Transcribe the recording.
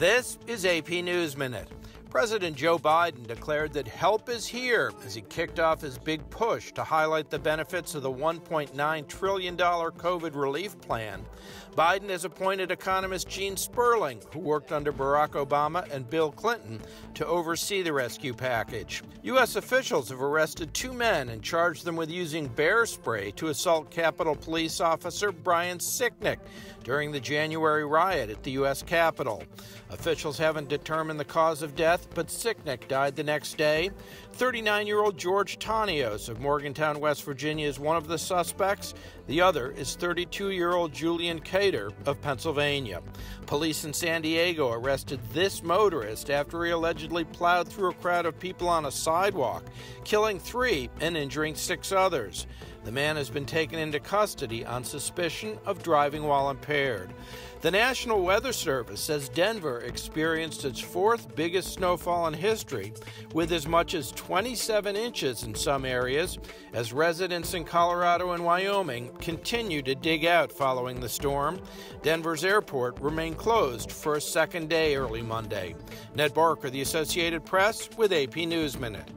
This is AP News Minute. President Joe Biden declared that help is here as he kicked off his big push to highlight the benefits of the $1.9 trillion COVID relief plan. Biden has appointed economist Gene Sperling, who worked under Barack Obama and Bill Clinton, to oversee the rescue package. U.S. officials have arrested two men and charged them with using bear spray to assault Capitol Police Officer Brian Sicknick during the January riot at the U.S. Capitol. Officials haven't determined the cause of death death, but Sicknick died the next day. 39 year old George Tanios of Morgantown, West Virginia, is one of the suspects. The other is 32 year old Julian Khater of Pennsylvania. Police in San Diego arrested this motorist after he allegedly plowed through a crowd of people on a sidewalk, killing three and injuring six others. The man has been taken into custody on suspicion of driving while impaired. The National Weather Service says Denver experienced its fourth biggest snowfall in history, with as much as 27 inches in some areas, as residents in Colorado and Wyoming continue to dig out following the storm. Denver's airport remained closed for a second day early Monday. Ned Barker, The Associated Press, with AP News Minute.